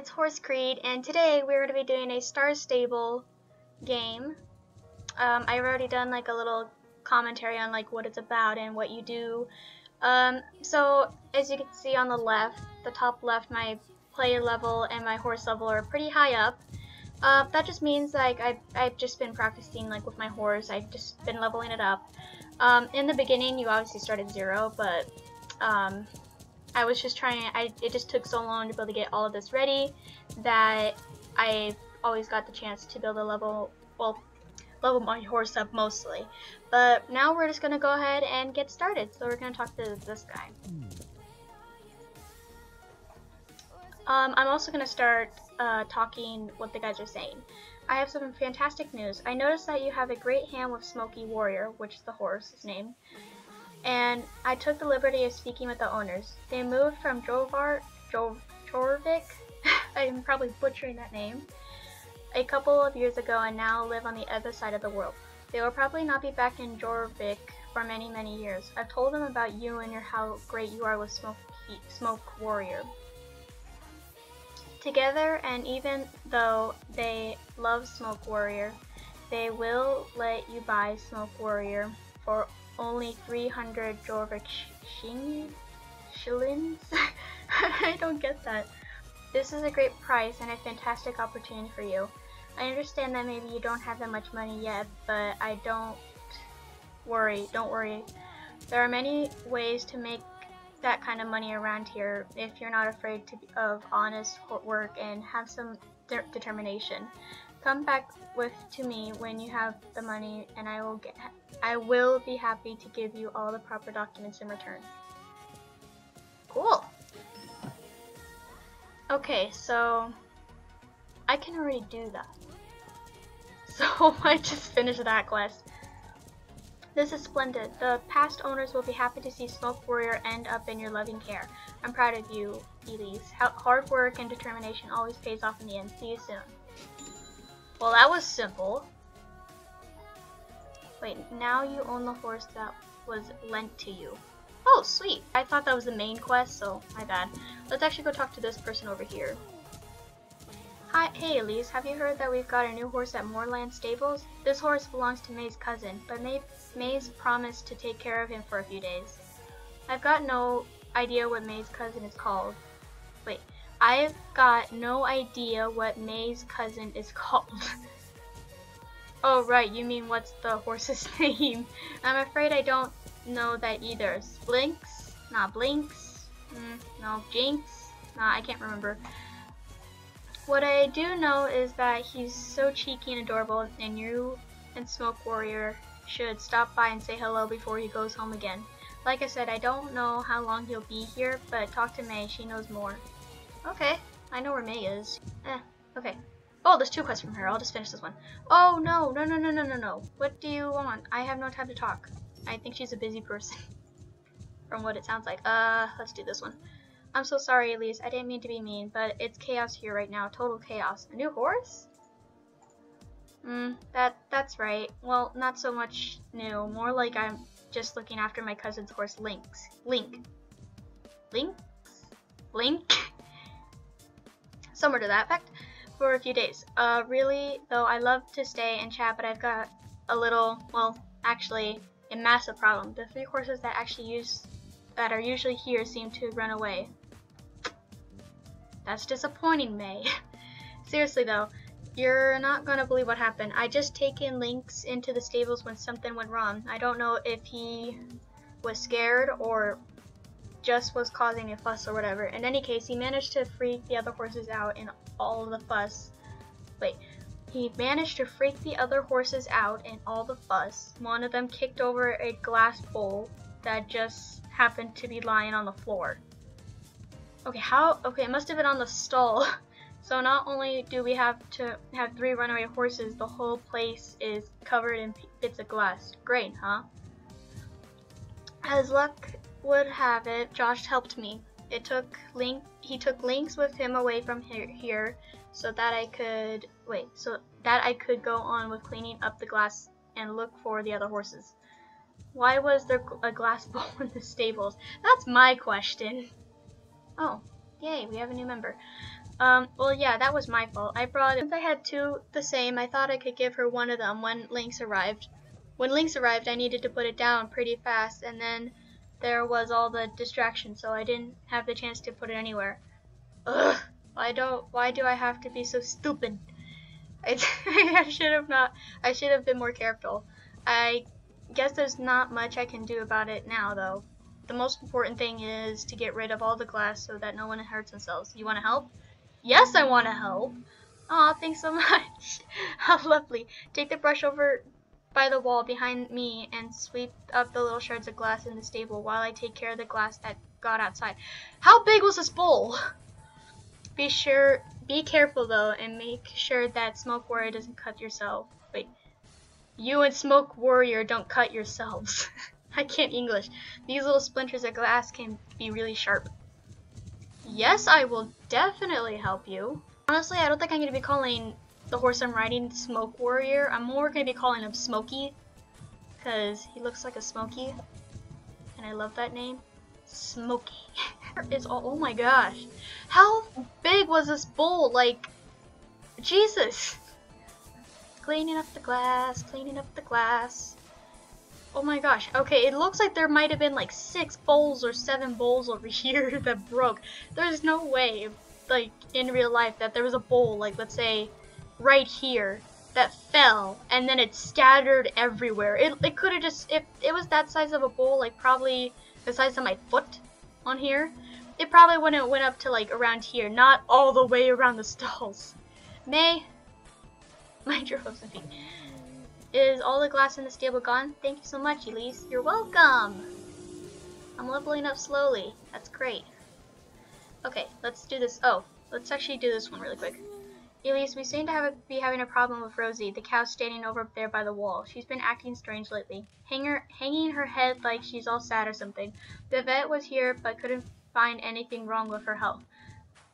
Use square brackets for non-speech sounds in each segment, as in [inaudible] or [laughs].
it's Horse Creed, and today we're going to be doing a Star Stable game. Um, I've already done like a little commentary on like what it's about and what you do. Um, so as you can see on the left, the top left, my player level and my horse level are pretty high up. Uh, that just means like I've, I've just been practicing like with my horse. I've just been leveling it up. Um, in the beginning, you obviously start at zero, but um, I was just trying, I, it just took so long to be able to get all of this ready that I always got the chance to build a level, well, level my horse up mostly. But now we're just going to go ahead and get started. So we're going to talk to this guy. Um, I'm also going to start uh, talking what the guys are saying. I have some fantastic news. I noticed that you have a great hand with Smoky Warrior, which is the horse's name and I took the liberty of speaking with the owners. They moved from Jovar, jo, Jorvik, [laughs] I'm probably butchering that name, a couple of years ago and now live on the other side of the world. They will probably not be back in Jorvik for many, many years. I've told them about you and your how great you are with Smoke, Smoke Warrior. Together, and even though they love Smoke Warrior, they will let you buy Smoke Warrior for only 300 Jorvik shillings? [laughs] I don't get that. This is a great price and a fantastic opportunity for you. I understand that maybe you don't have that much money yet, but I don't worry, don't worry. There are many ways to make that kind of money around here if you're not afraid to, of honest work and have some de determination. Come back with to me when you have the money and I will get I will be happy to give you all the proper documents in return. Cool. Okay, so I can already do that. [laughs] So I just finished that quest. This is splendid. The past owners will be happy to see Smoke Warrior end up in your loving care. I'm proud of you, Elise. Hard work and determination always pays off in the end. See you soon. Well, that was simple. Wait, now you own the horse that was lent to you. Oh, sweet. I thought that was the main quest, so my bad. Let's actually go talk to this person over here. Hi, hey Elise, have you heard that we've got a new horse at Moorland Stables? This horse belongs to May's cousin, but May, May's promised to take care of him for a few days. I've got no idea what May's cousin is called. Wait, I've got no idea what May's cousin is called. [laughs] oh right, you mean what's the horse's [laughs] name? I'm afraid I don't know that either. Blinks? Not Blinks? Mm, no, Jinx? Nah, I can't remember. What I do know is that he's so cheeky and adorable and you and Smoke Warrior should stop by and say hello before he goes home again. Like I said, I don't know how long he'll be here, but talk to May, she knows more. Okay, I know where May is. Eh, okay. Oh, there's two quests from her. I'll just finish this one. Oh, no, no, no, no, no, no, no. What do you want? I have no time to talk. I think she's a busy person. [laughs] from what it sounds like. Uh, let's do this one. I'm so sorry, Elise. I didn't mean to be mean, but it's chaos here right now. Total chaos. A new horse? Hmm, that, that's right. Well, not so much new. More like I'm just looking after my cousin's horse, Lynx. Link. Lynx? Link? [laughs] somewhere to that effect, for a few days. Uh, really, though, I love to stay and chat, but I've got a little, well, actually, a massive problem. The three horses that actually use, that are usually here seem to run away. That's disappointing, May. [laughs] Seriously, though, you're not gonna believe what happened. I just taken Lynx into the stables when something went wrong. I don't know if he was scared or just was causing a fuss or whatever. In any case, he managed to freak the other horses out in all the fuss. Wait, he managed to freak the other horses out in all the fuss. One of them kicked over a glass bowl that just happened to be lying on the floor. Okay, how? Okay, it must have been on the stall. [laughs] So not only do we have to have three runaway horses, the whole place is covered in bits of glass. Great, huh? As luck would have it, Josh helped me. It took Link. He took Links with him away from here, here, so that I could wait. So that I could go on with cleaning up the glass and look for the other horses. Why was there a glass [laughs] bowl in the stables? That's my question. Oh, yay, we have a new member. Um, well, yeah, that was my fault. I brought it. Since I had two the same, I thought I could give her one of them when Lynx arrived. When Lynx arrived, I needed to put it down pretty fast, and then there was all the distraction, so I didn't have the chance to put it anywhere. Ugh, why don't, why do I have to be so stupid? I, [laughs] I should have not, I should have been more careful. I guess there's not much I can do about it now, though. The most important thing is to get rid of all the glass so that no one hurts themselves. You want to help? Yes, I want to help. Aw, thanks so [laughs] much. How lovely. Take the brush over by the wall behind me and sweep up the little shards of glass in the stable while I take care of the glass that got outside. How big was this bowl? Be sure, be careful though, and make sure that Smoke Warrior doesn't cut yourself. Wait, you and Smoke Warrior don't cut yourselves. [laughs] I can't English. These little splinters of glass can be really sharp. Yes, I will definitely help you. Honestly, I don't think I'm going to be calling the horse I'm riding Smoke Warrior. I'm more going to be calling him Smokey. Because he looks like a Smokey. And I love that name. Smokey. [laughs] is all, oh my gosh. How big was this bowl? Like, Jesus. Cleaning up the glass, cleaning up the glass. Oh my gosh. Okay, it looks like there might have been like six bowls or seven bowls over [laughs] here that broke. There's no way, like, in real life that there was a bowl, like, let's say, right here that fell and then it scattered everywhere. It, it could have just, if it was that size of a bowl, like probably the size of my foot on here, it probably wouldn't went up to like around here, not all the way around the stalls. May, [laughs] mind your hooves and feet. Is all the glass in the stable gone? Thank you so much, Elise. You're welcome! I'm leveling up slowly. That's great. Okay, let's do this. Oh, let's actually do this one really quick. Elise, we seem to have a, be having a problem with Rosie, the cow standing over there by the wall. She's been acting strange lately, her, hanging her head like she's all sad or something. The vet was here but couldn't find anything wrong with her health.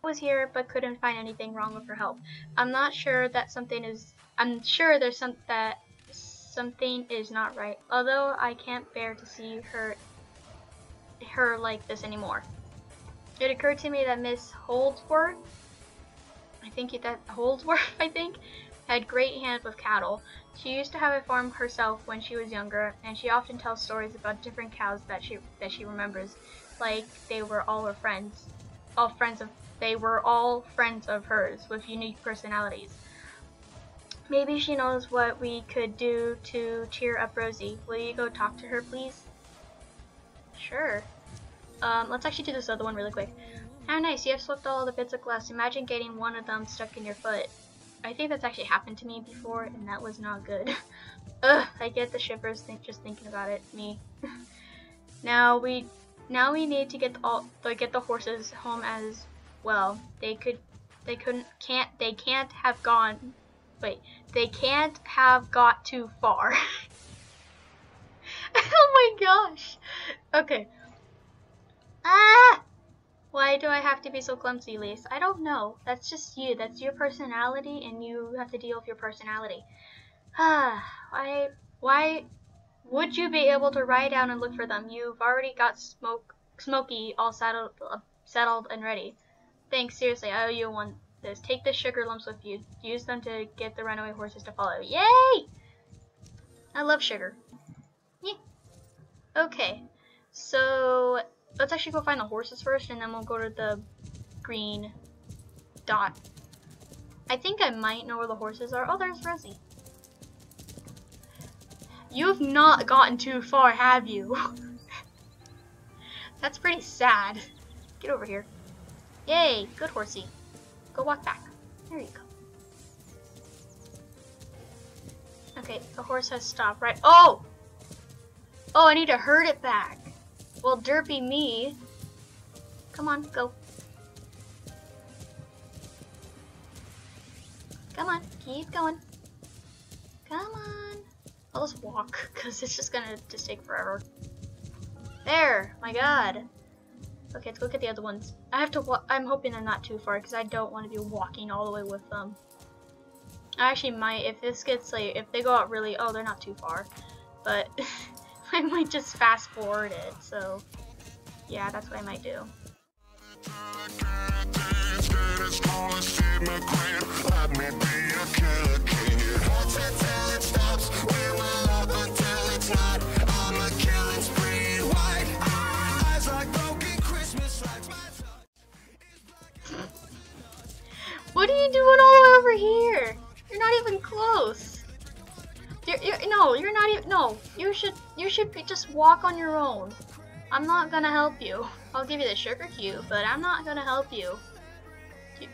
Was here but couldn't find anything wrong with her health. I'm not sure that something is. I'm sure there's some that something is not right. Although I can't bear to see her her like this anymore. It occurred to me that Miss Holdsworth I think that Holdsworth, [laughs] I think, had great hands with cattle. She used to have a farm herself when she was younger, and she often tells stories about different cows that she that she remembers, like they were all her friends, all friends of they were all friends of hers with unique personalities. Maybe she knows what we could do to cheer up Rosie. Will you go talk to her, please? Sure. Um, let's actually do this other one really quick. How nice, you have swept all the bits of glass. Imagine getting one of them stuck in your foot. I think that's actually happened to me before, and that was not good. [laughs] Ugh, I get the shivers think, just thinking about it. Me. [laughs] now we, now we need to get the, all, to get the horses home as well. They could, they couldn't, can't, they can't have gone. Wait, they can't have got too far. [laughs] oh my gosh. Okay. Why do I have to be so clumsy, Lise? I don't know. That's just you. That's your personality, and you have to deal with your personality. Ah, [sighs] why, why would you be able to ride down and look for them? You've already got Smoke, Smokey all settled, uh, settled and ready. Thanks, seriously, I owe you one. This. Take the sugar lumps with you. Use them to get the runaway horses to follow. Yay! I love sugar. Yeah. Okay, so let's actually go find the horses first and then we'll go to the green dot. I think I might know where the horses are. Oh, there's Rosie. You've not gotten too far, have you? [laughs] That's pretty sad. Get over here. Yay, good horsey. Go walk back. There you go. Okay, the horse has stopped, right? Oh! Oh, I need to herd it back. Well, derpy me. Come on, go. Come on, keep going. Come on. I'll just walk, because it's just gonna just take forever. There! My god. Okay, let's go get the other ones. I have to I'm hoping they're not too far, because I don't want to be walking all the way with them. I actually might, if this gets like, if they go out really, oh, they're not too far. But [laughs] I might just fast forward it, so yeah, that's what I might do. What are you doing all over here? You're not even close. You're, you're, no, you're not even. No, you should. You should just walk on your own. I'm not gonna help you. I'll give you the sugar cube, but I'm not gonna help you.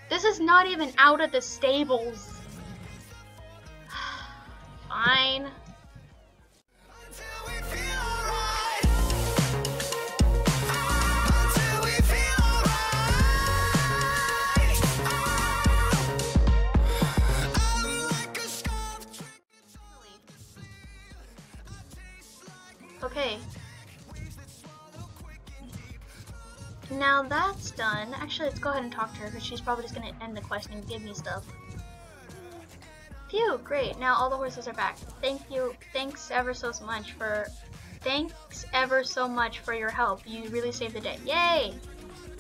This is not even out of the stables. [sighs] Fine. Okay. Now that's done. Actually, let's go ahead and talk to her because she's probably just going to end the quest and give me stuff. Phew, great. Now all the horses are back. Thank you. Thanks ever so much for... Thanks ever so much for your help. You really saved the day. Yay!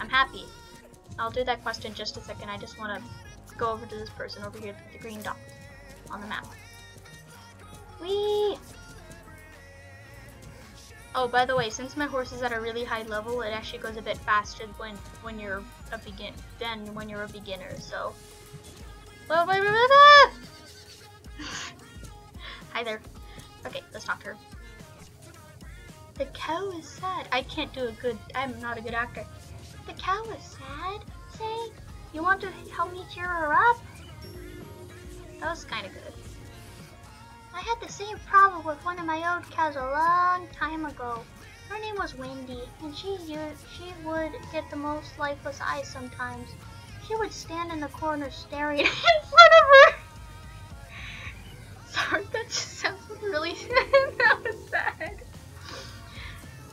I'm happy. I'll do that quest in just a second. I just want to go over to this person over here, the green dot on the map. Whee! Oh, by the way, since my horse is at a really high level, it actually goes a bit faster when when you're a begin than when you're a beginner. So, [laughs] Hi there. Okay, let's talk to her. The cow is sad. I can't do a good. I'm not a good actor. The cow is sad. Say, you want to help me cheer her up? That was kind of good. I had the same problem with one of my old cows a long time ago. Her name was Wendy, and she she would get the most lifeless eyes sometimes. She would stand in the corner staring [laughs] in front of her. Sorry, that just sounds really [laughs] that was sad.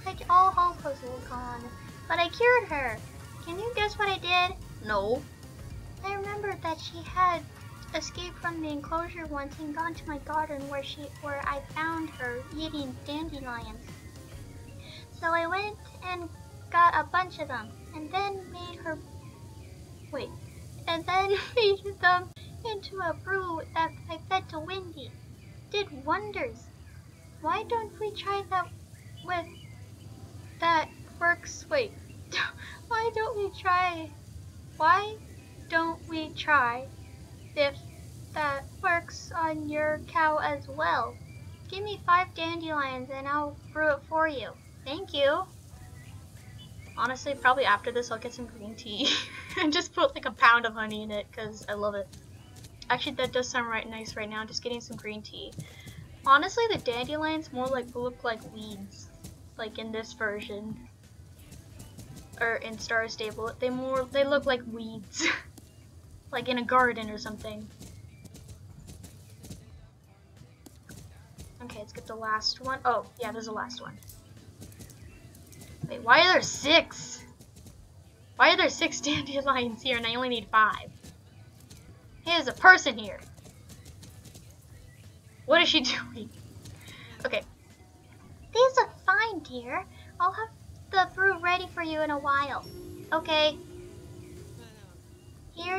Like all hope was gone, but I cured her. Can you guess what I did? No. I remembered that she had escaped from the enclosure once and gone to my garden where she where I found her eating dandelions. So I went and got a bunch of them and then made her wait and then [laughs] made them into a brew that I fed to Wendy. Did wonders. Why don't we try that with that works wait [laughs] why don't we try why don't we try if that works on your cow as well. Give me five dandelions and I'll brew it for you. Thank you. Honestly, probably after this I'll get some green tea [laughs] and just put like a pound of honey in it because I love it. Actually, that does sound right nice right now, just getting some green tea. Honestly, the dandelions more like look like weeds, like in this version. Or in Star Stable, they more they look like weeds. [laughs] like in a garden or something. Okay, let's get the last one. Oh, yeah, there's the last one. Wait, why are there six? Why are there six [laughs] dandelions here and I only need five? Hey, there's a person here. What is she [laughs] doing? Okay. These look fine, dear. I'll have the brew ready for you in a while. Okay.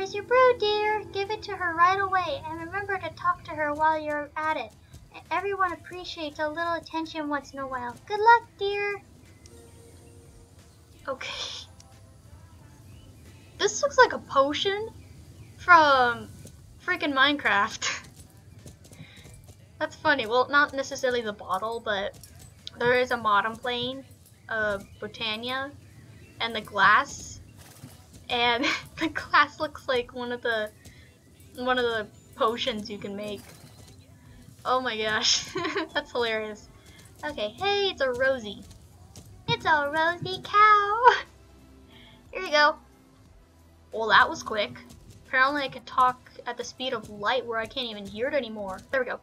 Here's your brew, dear. Give it to her right away, and remember to talk to her while you're at it. Everyone appreciates a little attention once in a while. Good luck, dear. Okay. This looks like a potion from freaking Minecraft. [laughs] That's funny. Well, not necessarily the bottle, but there is a modem plane of Botania and the glass and [laughs] the glass looks like one of the one of the potions you can make. Oh my gosh, [laughs] that's hilarious. Okay, hey, it's a Rosie. It's a Rosie cow. [laughs] Here you go. Well, that was quick. Apparently I could talk at the speed of light where I can't even hear it anymore. There we go.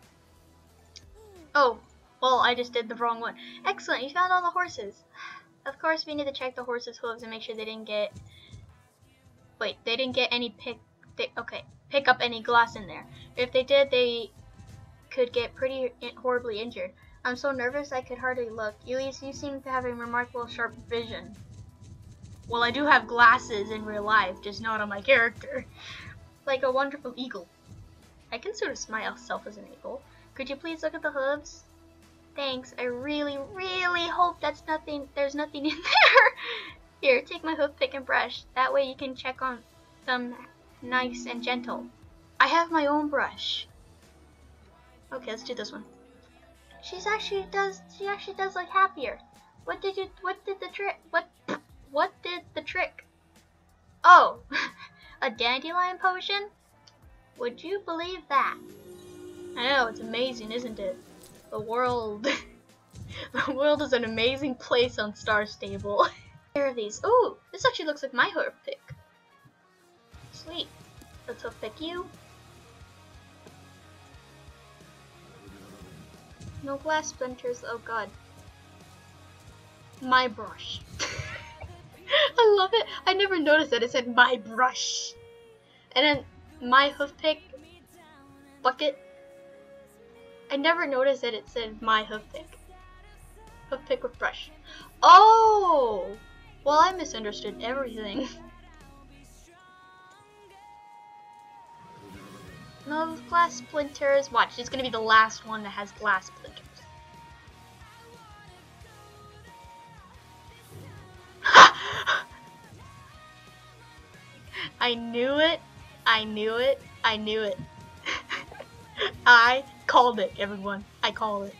Oh, well, I just did the wrong one. Excellent, you found all the horses. [sighs] Of course, we need to check the horses' hooves and make sure they didn't get Wait, they didn't get any pick. They, okay, pick up any glass in there. If they did, they could get pretty horribly injured. I'm so nervous I could hardly look. Elise, you seem to have a remarkable sharp vision. Well, I do have glasses in real life, just not on my character. [laughs] Like a wonderful eagle. I consider myself self as an eagle. Could you please look at the hooves? Thanks. I really, really hope that's nothing. There's nothing in [laughs] there. Here, take my hoof pick and brush. That way you can check on them nice and gentle. I have my own brush. Okay, let's do this one. She's actually does. She actually does look happier. What did you? What did the trick? What? What did the trick? Oh, [laughs] a dandelion potion? Would you believe that? I know, it's amazing, isn't it? The world. [laughs] the world is an amazing place on Star Stable. [laughs] Here are these. Oh, this actually looks like my hoof pick. Sweet. Let's pick you. No glass splinters, oh god. My brush. [laughs] I love it. I never noticed that it said my brush. And then my hoof pick bucket. I never noticed that it said my hoof pick. Hoof pick with brush. Oh! Well, I misunderstood everything. [laughs] no glass splinters. Watch, it's gonna be the last one that has glass splinters. [laughs] I knew it. I knew it. I knew it. [laughs] I called it, everyone. I called it.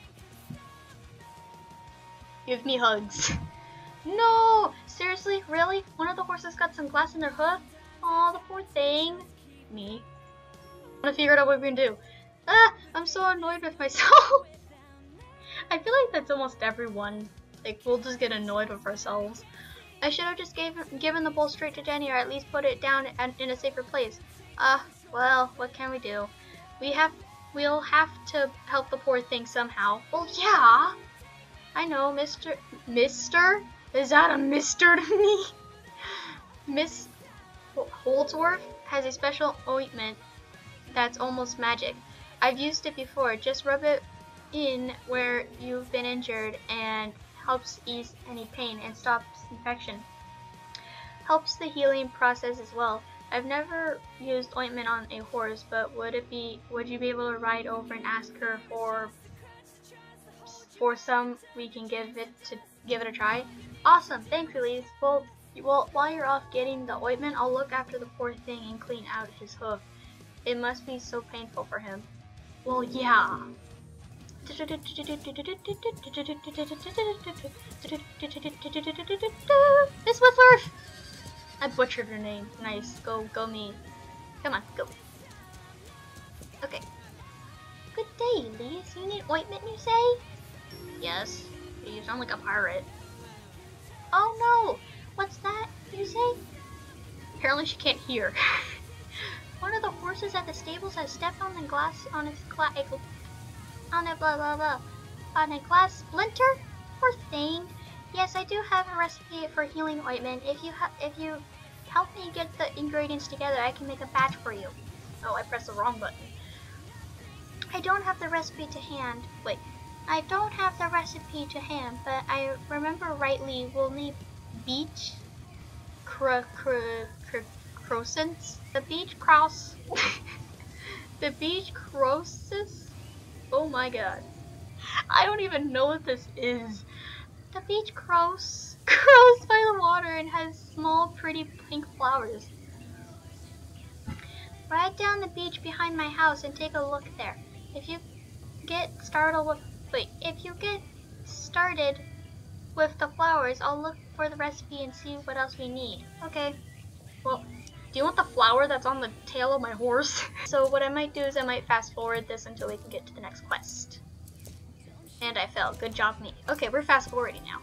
Give me hugs. No! Seriously? Really? One of the horses got some glass in their hoof? Aw, the poor thing. Me. I'm gonna figure out what we can do. Ah! I'm so annoyed with [laughs] myself. I feel like that's almost everyone. Like, we'll just get annoyed with ourselves. I should have just gave, given the bowl straight to Jenny or at least put it down in a safer place. Ah, uh, well, what can we do? We have, we'll have to help the poor thing somehow. Well, yeah! I know, Mr. Mr.? Is that a Mister to me? [laughs] Miss Holdsworth has a special ointment that's almost magic. I've used it before. Just rub it in where you've been injured and helps ease any pain and stops infection. Helps the healing process as well. I've never used ointment on a horse, but would it be would you be able to ride over and ask her for for some we can give it to give it a try? Awesome, thanks Elise. Well well while you're off getting the ointment, I'll look after the poor thing and clean out his hoof. It must be so painful for him. Well yeah. Miss Whistler! I butchered her name. Nice. Go, go me. Come on, go. Okay. Good day, Elise. You need ointment, you say? Yes. You sound like a pirate. Oh no! What's that, you say? Apparently she can't hear. [laughs] One of the horses at the stables has stepped on the glass on its glass on a blah blah blah. On a glass splinter? Poor thing. Yes, I do have a recipe for healing ointment. If you if you help me get the ingredients together, I can make a batch for you. Oh, I pressed the wrong button. I don't have the recipe to hand. Wait, I don't have the recipe to hand, but I remember rightly we'll need beach cr cr cr croissants. The beach cross. [laughs] the beach crosses Oh my god. I don't even know what this is. The beach grows, grows [laughs] by the water and has small pretty pink flowers. Ride down the beach behind my house and take a look there. If you get started with, wait, if you get started with the flowers, I'll look for the recipe and see what else we need. Okay. Well, do you want the flower that's on the tail of my horse? [laughs] so what I might do is I might fast forward this until we can get to the next quest. And I fell. Good job me. Okay, we're fast forwarding now.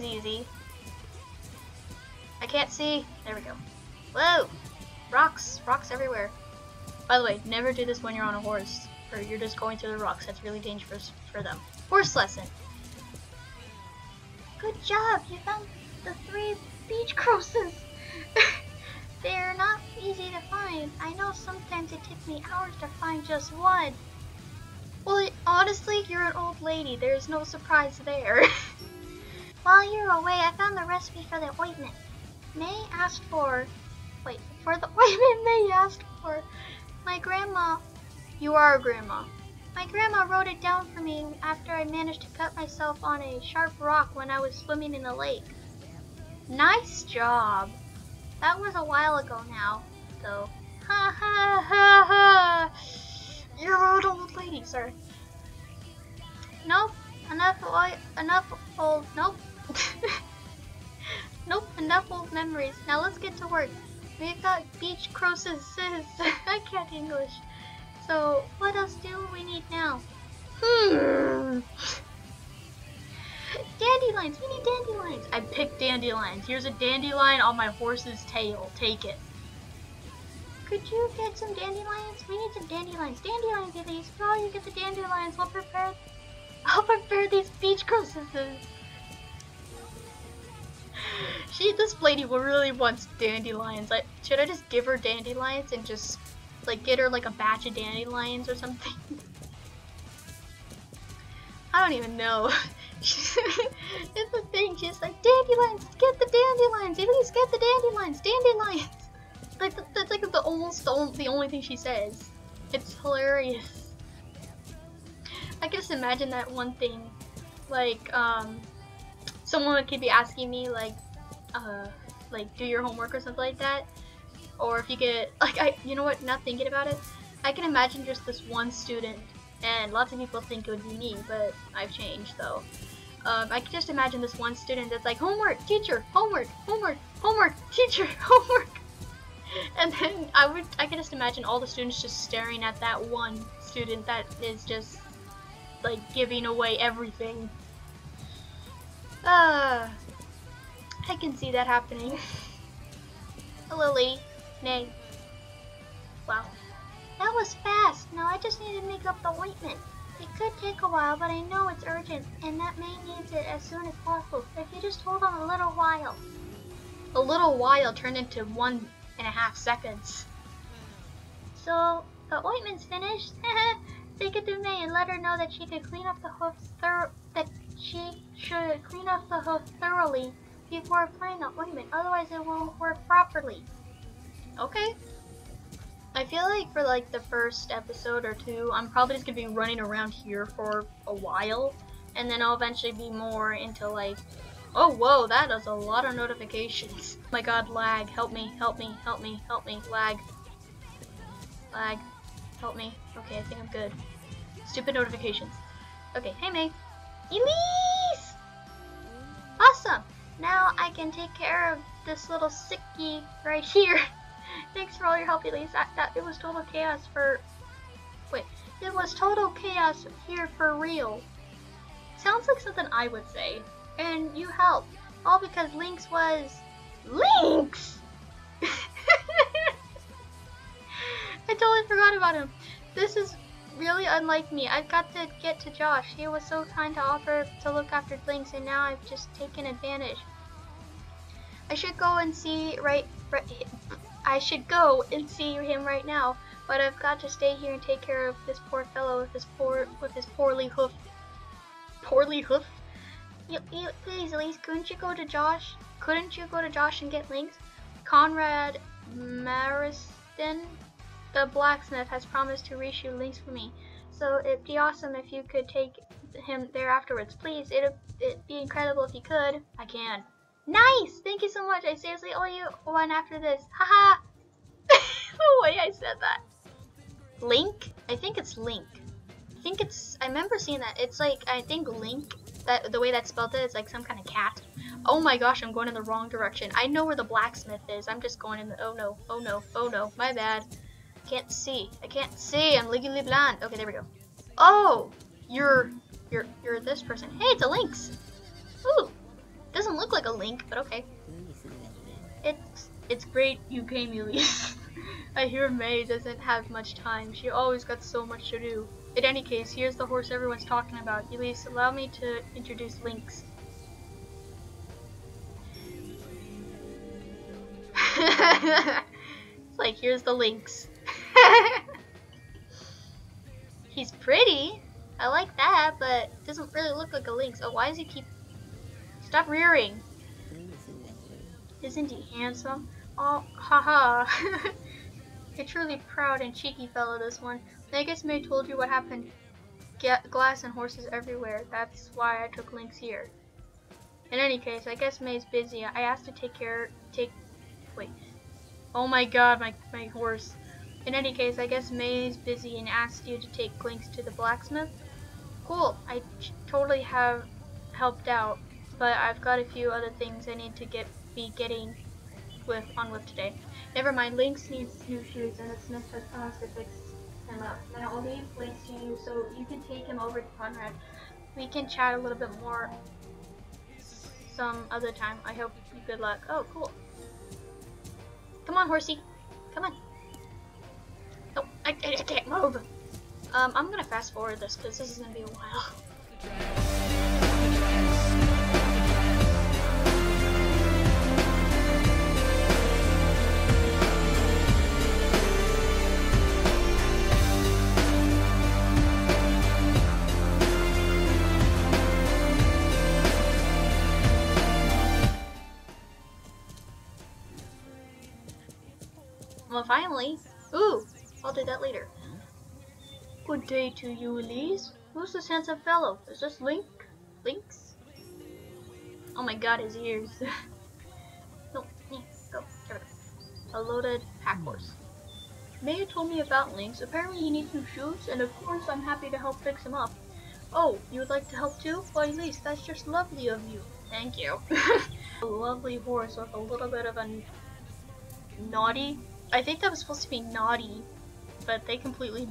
Was easy. I can't see. There we go. Whoa! Rocks. Rocks everywhere. By the way, never do this when you're on a horse, or you're just going through the rocks. That's really dangerous for them. Horse lesson. Good job! You found the three beach crosses! [laughs] They're not easy to find. I know sometimes it takes me hours to find just one. Well, honestly, you're an old lady. There's no surprise there. [laughs] While you were away, I found the recipe for the ointment. May asked for... Wait, for the [laughs] ointment May asked for. My grandma... You are a grandma. My grandma wrote it down for me after I managed to cut myself on a sharp rock when I was swimming in the lake. Nice job. That was a while ago now, though. Ha ha ha ha! You're an old lady, sir. Nope. Enough oil, enough old, nope. [laughs] nope, enough old memories. Now let's get to work. We've got beach crosses. [laughs] I can't English. So, what else do we need now? Hmm. Dandelions! We need dandelions! I picked dandelions. Here's a dandelion on my horse's tail. Take it. Could you get some dandelions? We need some dandelions. Dandelions, please. Oh, you get the dandelions. I'll prepare. I'll prepare these beach crosses. She, this lady really wants dandelions. Like, should I just give her dandelions and just, like, get her like a batch of dandelions or something? [laughs] I don't even know. [laughs] it's the thing. She's like, dandelions, get the dandelions. Please get the dandelions, dandelions. Like that's like the almost the only, the only thing she says. It's hilarious. I can just imagine that one thing, like um, someone could be asking me like, uh, like do your homework or something like that, or if you get like I, you know what? Not thinking about it, I can imagine just this one student, and lots of people think it would be me, but I've changed though. Um, I can just imagine this one student that's like, homework, teacher, homework, homework, homework, teacher, [laughs] homework. And then I would, I can just imagine all the students just staring at that one student that is just like giving away everything. Uh, I can see that happening. Lily, Nay. Wow. That was fast. Now I just need to make up the ointment. It could take a while, but I know it's urgent, and that May needs it as soon as possible. If you just hold on a little while. A little while turned into one and a half seconds. So, the ointment's finished. [laughs] Take it to May and let her know that she could clean up the hoof that she should clean up the hoof thoroughly before applying the ointment, otherwise it won't work properly. Okay. I feel like for like the first episode or two, I'm probably just gonna be running around here for a while, and then I'll eventually be more into like, oh whoa, that is a lot of notifications. Oh [laughs] my god, lag, help me, help me, help me, help me, lag. Lag, help me. Okay, I think I'm good. Stupid notifications. Okay, hey May. Elise! Awesome! Now I can take care of this little sickie right here. [laughs] Thanks for all your help, Elise. That, that, it was total chaos for... Wait. It was total chaos here for real. Sounds like something I would say. And you helped. All because Lynx was... Lynx! [laughs] I totally forgot about him. This is really unlike me. I've got to get to Josh. He was so kind to offer to look after Lynx, and now I've just taken advantage. I should go and see right, right I should go and see him right now, but I've got to stay here and take care of this poor fellow with his poor with his poorly hoof. Poorly hoof? You, you, please, Elise, couldn't you go to Josh? Couldn't you go to Josh and get Lynx? Conrad Mariston, the blacksmith, has promised to reissue Lynx for me, so it'd be awesome if you could take him there afterwards. Please, it'd, it'd be incredible if you could. I can. Nice! Thank you so much. I seriously owe you one after this. Haha! [laughs] the way I said that. Link? I think it's Link. I think it's, I remember seeing that. It's like, I think Link, that the way that's spelled it is like some kind of cat. Oh my gosh, I'm going in the wrong direction. I know where the blacksmith is. I'm just going in the, oh no, oh no, oh no, my bad. Can't see. I can't see. I'm legally blind. Okay, there we go. Oh, you're, you're, you're this person. Hey, it's a lynx. Ooh, doesn't look like a link, but okay. It's it's great you came, Elise. [laughs] I hear May doesn't have much time. She always got so much to do. In any case, here's the horse everyone's talking about. Elise, allow me to introduce Lynx. [laughs] it's like, here's the Lynx. [laughs] He's pretty. I like that, but doesn't really look like a lynx. Oh, why does he keep... Stop rearing. Isn't he handsome? Oh, haha. [laughs] a truly proud and cheeky fellow, this one. I guess May told you what happened. Get glass and horses everywhere. That's why I took Lynx here. In any case, I guess May's busy. I asked to take care... Take... Wait. Oh my god, my, my horse. In any case, I guess May's busy and asked you to take Lynx to the blacksmith. Cool, I totally have helped out, but I've got a few other things I need to get be getting with on with today. Never mind, Lynx needs new shoes and smith has promised to fix him up. Now I'll leave Lynx to you so you can take him over to Conrad. We can chat a little bit more some other time. I hope you good luck. Oh, cool. Come on, horsey. Come on. Oh, I, I, I can't move. Um, I'm gonna fast forward this because this is gonna be a while. Well, finally. Ooh, I'll do that later. Good day to you, Elise. Who's this handsome fellow? Is this Link? Links? Oh my god, his ears. [laughs] no, me, go, A loaded pack hmm. horse. Maya told me about Links. Apparently he needs new shoes, and of course I'm happy to help fix him up. Oh, you would like to help too? Why, Elise, that's just lovely of you. Thank you. [laughs] a lovely horse with a little bit of a naughty I think that was supposed to be naughty, but they completely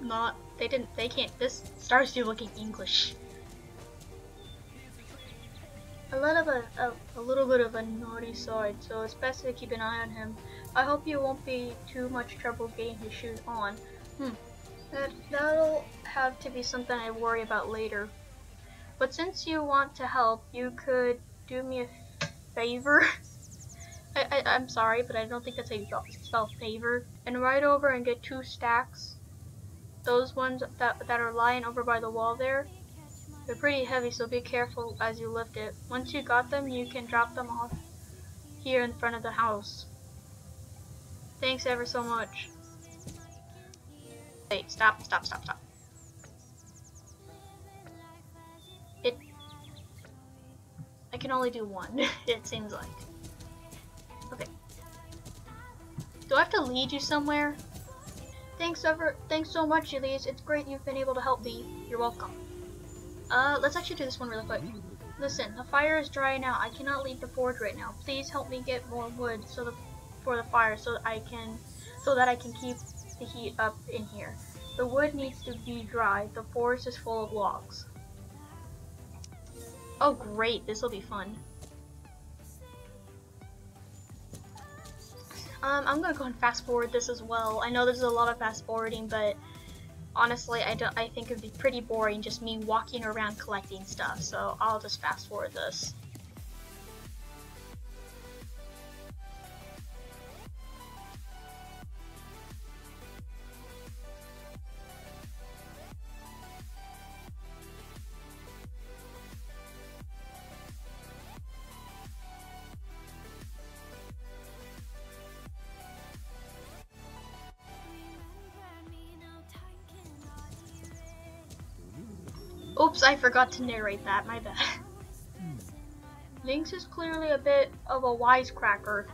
not. They didn't. They can't. This stars do looking English. A little bit, a, a little bit of a naughty side, so it's best to keep an eye on him. I hope you won't be too much trouble getting his shoes on. Hmm. That that'll have to be something I worry about later. But since you want to help, you could do me a favor. [laughs] I, I, am sorry, but I don't think that's a self-favor. And ride over and get two stacks. Those ones that, that are lying over by the wall there. They're pretty heavy, so be careful as you lift it. Once you got them, you can drop them off here in front of the house. Thanks ever so much. Wait, stop, stop, stop, stop. It... I can only do one, [laughs] it seems like. Do I have to lead you somewhere? Thanks ever thanks so much, Elise. It's great you've been able to help me. You're welcome. Uh, let's actually do this one really quick. Listen, the fire is drying out. I cannot leave the forge right now. Please help me get more wood so the for the fire so that I can so that I can keep the heat up in here. The wood needs to be dry. The forest is full of logs. Oh great, this will be fun. Um, I'm gonna go and fast forward this as well. I know there's a lot of fast forwarding, but honestly, I don't. I think it'd be pretty boring just me walking around collecting stuff. So I'll just fast forward this. Oops, I forgot to narrate that, my bad. Hmm. Lynx is clearly a bit of a wisecracker.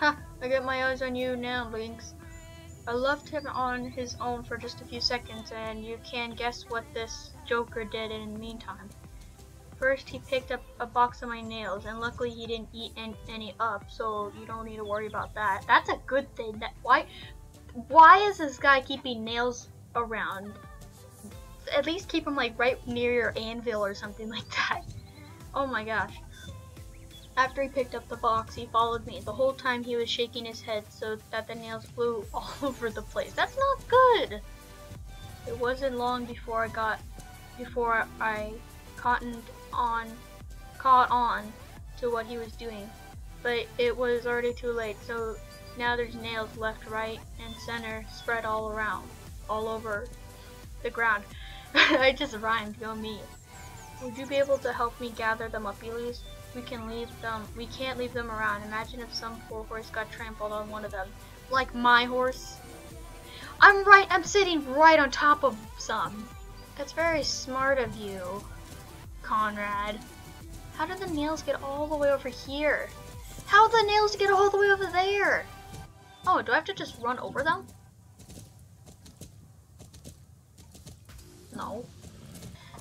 Ha, I get my eyes on you now, Lynx. I left him on his own for just a few seconds, and you can guess what this joker did in the meantime. First, he picked up a box of my nails, and luckily he didn't eat any up, so you don't need to worry about that. That's a good thing. That why, why is this guy keeping nails around? At least keep them like right near your anvil or something [laughs] like that. Oh my gosh. After he picked up the box, he followed me. The whole time he was shaking his head so that the nails flew [laughs] all over the place. That's not good! It wasn't long before I got, before I cottoned on, caught on to what he was doing. But it was already too late, so now there's nails left, right, and center spread all around, all over the ground. [laughs] I just rhymed, go me. Would you be able to help me gather them up, Elise? We can leave them. We can't leave them around. Imagine if some poor horse got trampled on one of them, like my horse. I'm right. I'm sitting right on top of some. That's very smart of you, Conrad. How did the nails get all the way over here? How did the nails get all the way over there? Oh, do I have to just run over them? No.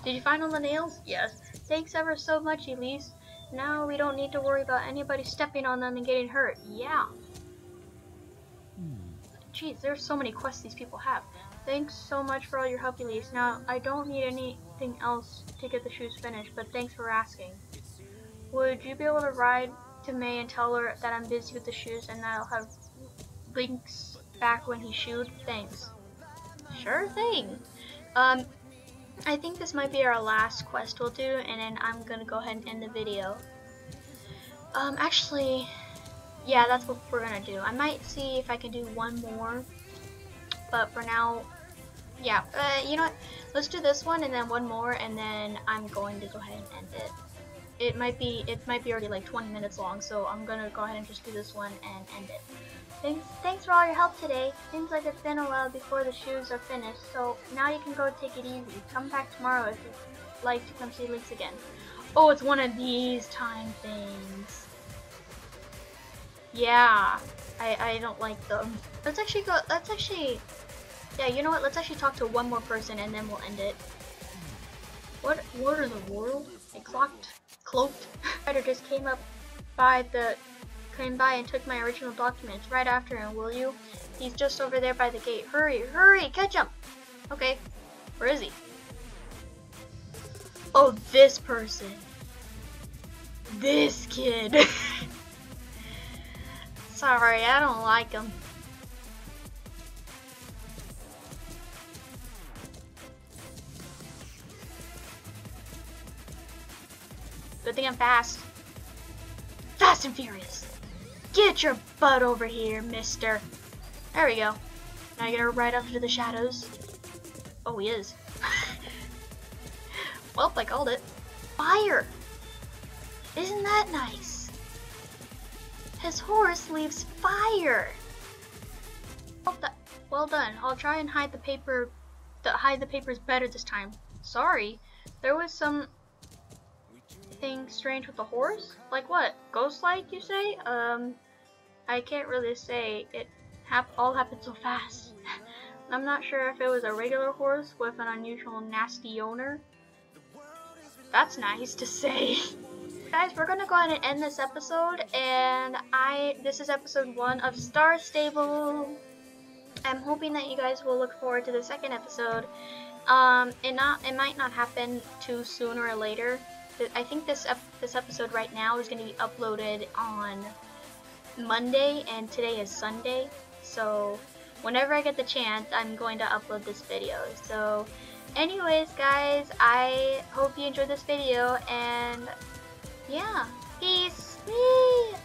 Did you find all the nails? Yes. Thanks ever so much, Elise. Now we don't need to worry about anybody stepping on them and getting hurt. Yeah. Jeez, there's so many quests these people have. Thanks so much for all your help, Elise. Now, I don't need anything else to get the shoes finished, but thanks for asking. Would you be able to ride to May and tell her that I'm busy with the shoes and that I'll have Lynx back when he shoed? Thanks. Sure thing. Um, I think this might be our last quest we'll do, and then I'm gonna go ahead and end the video. Um, actually, yeah, that's what we're gonna do. I might see if I can do one more, but for now, yeah, uh, you know what? Let's do this one and then one more, and then I'm going to go ahead and end it. It might be, it might be already like 20 minutes long, so I'm gonna go ahead and just do this one and end it. Thanks, thanks for all your help today. Seems like it's been a while before the shoes are finished, so now you can go take it easy. Come back tomorrow if you'd like to come see Lynx again. Oh, it's one of these time things. Yeah, I, I don't like them. Let's actually go, let's actually, yeah, you know what, let's actually talk to one more person and then we'll end it. What, what are the world? A clocked, cloaked [laughs] rider just came up by the came by and took my original documents right after him, will you? He's just over there by the gate. Hurry, hurry, catch him! Okay, where is he? Oh, this person. This kid. [laughs] Sorry, I don't like him. Good thing I'm fast. Fast and furious. Get your butt over here, mister. There we go. Now you're gonna ride up into the shadows. Oh, he is. [laughs] well, I called it. Fire! Isn't that nice? His horse leaves fire! Well, well done. I'll try and hide the paper, the, hide the papers better this time. Sorry, there was some anything strange with the horse? Like what? Ghost-like, you say? Um, I can't really say. It hap all happened so fast. [laughs] I'm not sure if it was a regular horse with an unusual nasty owner. That's nice to say. [laughs] Guys, we're gonna go ahead and end this episode, and I this is episode one of Star Stable. I'm hoping that you guys will look forward to the second episode. Um, it not it might not happen too sooner or later. I think this this episode right now is going to be uploaded on Monday, and today is Sunday. So whenever I get the chance, I'm going to upload this video. So anyways, guys, I hope you enjoyed this video, and yeah, peace. Whee!